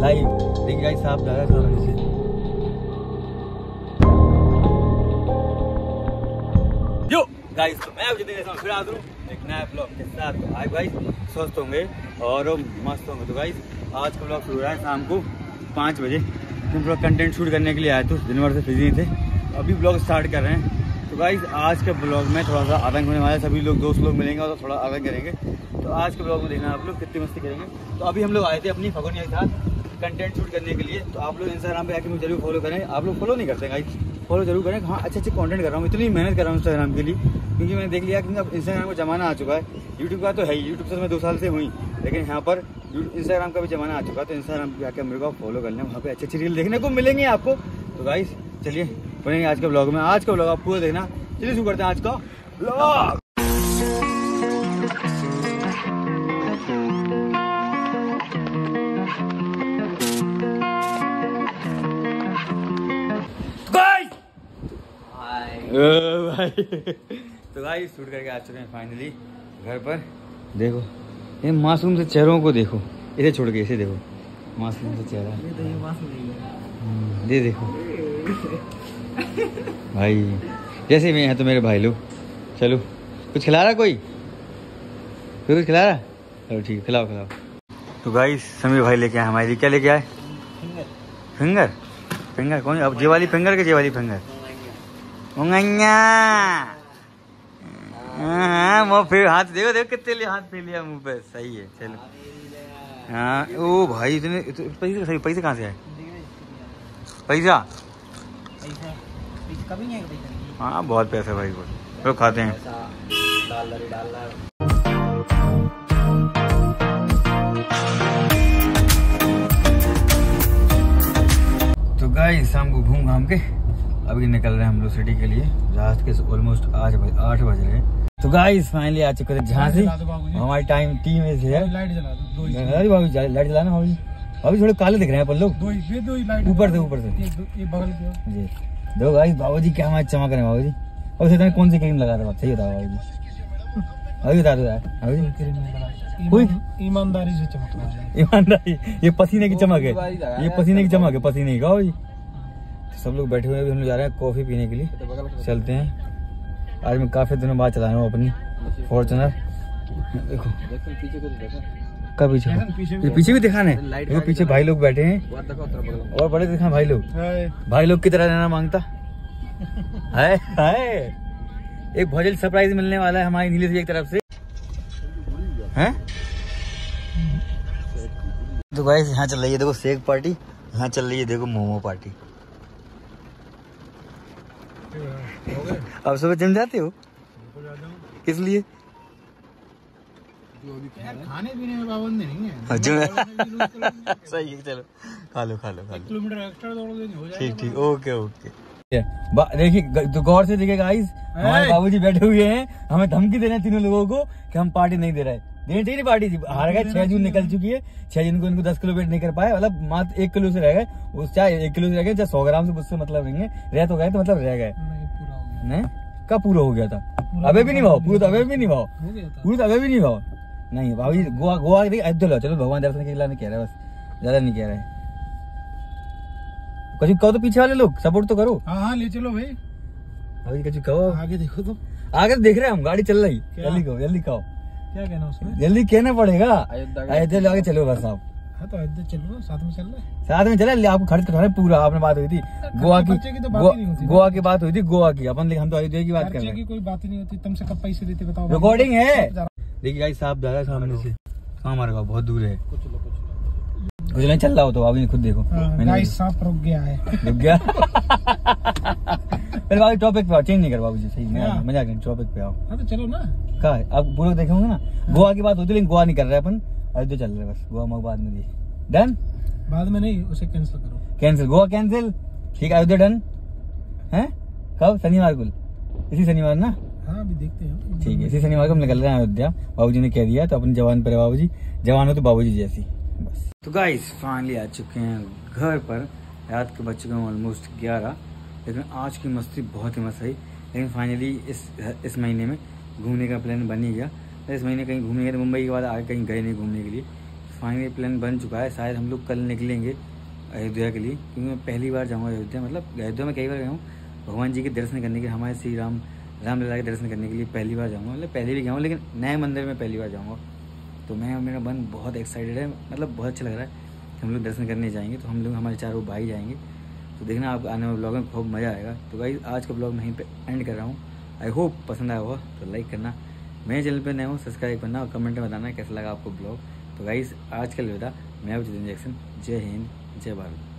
Live. देखिए guys साहब ज़्यादा सामने से यो। गाइस तो मैं अभी जैसा फिर आ दूँ एक नया ब्लॉग के साथ आज भाई स्वस्थ होंगे और मस्त होंगे। तो गाइस आज का ब्लॉग शुरू हो रहा है शाम को पाँच बजे। हम थोड़ा कंटेंट शूट करने के लिए आए थे दिन भर से बिज़ी थे। अभी ब्लॉग स्टार्ट कर रहे हैं। तो गाइज़ आज के ब्लॉग में थोड़ा सा आतंक होने वाला है। सभी लोग दोस्त लोग मिलेंगे और थोड़ा आतंक करेंगे। तो आज के ब्लॉग में देखना आप लोग कितनी मस्ती करेंगे। तो अभी हम लोग आए थे अपनी फगोनिया के साथ। कंटेंट शूट करने के लिए तो आप लोग इंस्टाग्राम पे आके मुझे ज़रूर फॉलो करें। आप लोग फॉलो नहीं करते गाइज़ फॉलो ज़रूर करें हाँ अच्छे अच्छे कंटेंट कर रहा हूँ। इतनी मेहनत कर रहा हूँ इंस्टाग्राम के लिए, क्योंकि मैंने देख लिया कि अब इंस्टाग्राम का जमाना आ चुका है। यूट्यूब का तो है ही यूट्यूब से मैं दो साल से हुई लेकिन यहाँ पर इंस्टाग्राम का भी जमाना आ चुका है तो इंस्टाग्राम पर आके मेरे को फॉलो कर लें। वहाँ पे अच्छी अच्छी रील देखने को मिलेंगे आपको। तो गाइस चलिए, बनेंगे आज के ब्लॉग में। आज का ब्लॉग आप पूरा देखना। चलिए शुरू करते हैं आज का ब्लॉग भाई तो भाई शूट करके आ चुके हैं फाइनली घर पर। देखो ये मासूम से चेहरों को देखो। इसे छोड़ के इसे देखो। मासूम से चेहरा। हम्म, ये देखो। भाई जैसे भी हैं तो मेरे भाई लोग। चलो कुछ खिला रहा कोई? कोई कुछ खिला रहा? चलो ठीक है खिलाओ खिलाओ। तो भाई समीर भाई लेके आए हमारे। लिए क्या लेके आए? फिंगर फिंगर कौन? अब जे वाली फिंगर के जे वाली फिंगर हाँ फिर हाथ देखो देखो कितने लिए हाथ फैल लिया मुँह पे। सही है, चलो। हाँ ओ भाई, इतने पैसे, सही, पैसे कहाँ से आए? पैसा? हाँ बहुत पैसा भाई को लोग खाते हैं। तो गाई शाम को घूम घाम के अभी निकल रहे हैं हम लोग सिटी के लिए। रात के ऑलमोस्ट आठ बज आठ बज रहे हैं। तो गाइस फाइनली आ चुके थे झांसी। हमारी टाइम टीम है लाइट जला दो अरे बाबू लाइट जलाना भाभी भाभी थोड़े काले दिख रहे हैं अपन लोग। ही ऊपर से ऊपर से। दो- जी। गाइस बाबू जी क्या हमारे चमक रहे हैं बाबू जी और से कौन सी क्रीम लगा रहे हो? सही बताओ बाबू जी अभी बता दो यार। जी क्रीम लगा ईमानदारी से चमक रहा है। ईमानदारी। ये पसीने की चमक है। ये पसीने की चमक है पसीने की। बाबू जी तो सब लोग बैठे हुए हैं अभी हम लोग जा रहे हैं कॉफ़ी पीने के लिए। चलते हैं। आज मैं काफ़ी दिनों बाद चला रहा हूँ अपनी फॉर्चुनर देखो। का पीछे ये पीछे भी दिखाना। है देखो पीछे भाई लोग बैठे हैं। और बड़े दिखा भाई लोग। भाई लोग की तरह रहना माँगता? है हाय। एक भोजल सरप्राइज़ मिलने वाला है हमारी नीले से एक तरफ़ से। हैं? तो भाई यहाँ चल रही है देखो सेक पार्टी यहाँ चल रही है देखो मोमो पार्टी अब सुबह जिम जाते हो? किस लिए? खाने पीने में पाबंदी नहीं है। हाँ, जिम सही है चलो। खा लो खा लो खा लो। किलोमीटर एक्स्ट्रा दौड़ हो ठीक ठीक। Okay okay. देखिए तो गौर से देखिए गाइस हमारे बाबूजी बैठे हुए हैं। हमें धमकी दे रहे हैं तीनों लोगों को कि हम पार्टी नहीं दे रहे। देनी चाहिए पार्टी थी। हार गए छह जून निकल चुकी है। छह जून को इनको दस किलो वेट नहीं कर पाए। मतलब मात्र एक किलो से रह गए। चाहे एक किलो से रह गए चाहे सौ ग्राम से मुझसे मतलब नहीं है। रह तो गए तो मतलब रह गए। नहीं पूरा हो गया। नहीं? कब पूरा हो गया था? अबे भी नहीं भाव पूरा तो अबे भी नहीं भाव। पूरा तो अबे भी नहीं भाव। नहीं भाभी गोवा गोवा देखिए अयोध्या चलो भगवान दर्शन के लिए नहीं कह रहे बस। ज़्यादा नहीं कह रहे। कुछ कहो तो पीछे वाले लोग सपोर्ट तो करो। हाँ हाँ ले चलो भाई। अभी कुछ कहो। आगे देखो तो आगे तो देख रहे हैं हम गाड़ी चल रही। जल्दी कहो जल्दी कहो। क्या कहना उसमें? जल्दी कहना पड़ेगा। अयोध्या आगे चलो बस आप। हाँ तो अयोध्या चलो साथ में चल रहे साथ में चले आपको खर्च तो पूरा आपने बात हुई थी। गोवा की की तो बात गोवा ही नहीं होती गोवा की बात हुई थी गोवा की। अपन हम तो अयोध्या की बात कर रहे की हैं। कोई बात ही नहीं होती तुमसे कब पैसे देते बताओ। रिकॉर्डिंग है। देखिए गाइस साहब जा रहा है सामने से। हमारे गाँव बहुत दूर है। कुछ लो, कुछ कुछ नहीं चल रहा हो तो अभी खुद देखो। हाँ, मैंने गाइस सांप रुक गया है। रुक गया। पहले बाबू टॉपिक पे आओ चेंज नहीं कर बाबू जी सही हाँ। मैं मज़ाक नहीं टॉपिक पे आओ। हाँ तो चलो ना। कहा है? अब पूरे देखे होंगे ना? गोवा की बात होती है लेकिन गोवा नहीं कर रहे अपन। अयोध्या चल रहे बस गोवा में बाद में दी डन बाद में नहीं उसे कैंसिल करो। कैंसिल गोवा कैंसिल ठीक है अयोध्या डन है? कब? शनिवार को। इसी शनिवार ना? हाँ अभी देखते हैं। ठीक है इसी शनिवार को हम निकल रहे हैं अयोध्या। बाबू जी ने कह दिया तो अपनी जवान पर बाबू जी जवान हो तो बाबू जी जैसी। बस। तो गाइस फाइनली आ चुके हैं घर पर। रात के बज चुके हैं ऑलमोस्ट ग्यारह। लेकिन आज की मस्ती बहुत ही मस्त आई लेकिन फाइनली इस इस महीने में घूमने का प्लान बन ही गया। इस महीने कहीं घूमने गए तो मुंबई के बाद आगे कहीं गए नहीं घूमने के लिए। फाइनली प्लान बन चुका है। शायद हम लोग कल निकलेंगे अयोध्या के लिए, क्योंकि मैं पहली बार जाऊँगा अयोध्या। मतलब अयोध्या में कई बार गया हूँ। भगवान जी के दर्शन करने के लिए, हमारे श्री राम रामलीला के दर्शन करने के लिए पहली बार जाऊँगा। मतलब पहले भी गया हूँ, लेकिन नए मंदिर में पहली बार जाऊँगा। तो मैं और मेरा मन बहुत एक्साइटेड है। मतलब बहुत अच्छा लग रहा है हम लोग दर्शन करने जाएँगे। तो हम लोग, हमारे चारों भाई जाएँगे। तो देखना आप आने वाले ब्लॉग में खूब मज़ा आएगा। तो भाई आज का ब्लॉग यहीं पर एंड कर रहा हूँ। आई होप पसंद आया होगा तो लाइक करना। मेरे चैनल पर नए हो सब्सक्राइब करना और कमेंट में बताना कैसा लगा आपको ब्लॉग तो गाइस आज का लिए मैं जितेंद्र जैक्सन। जय हिंद, जय भारत।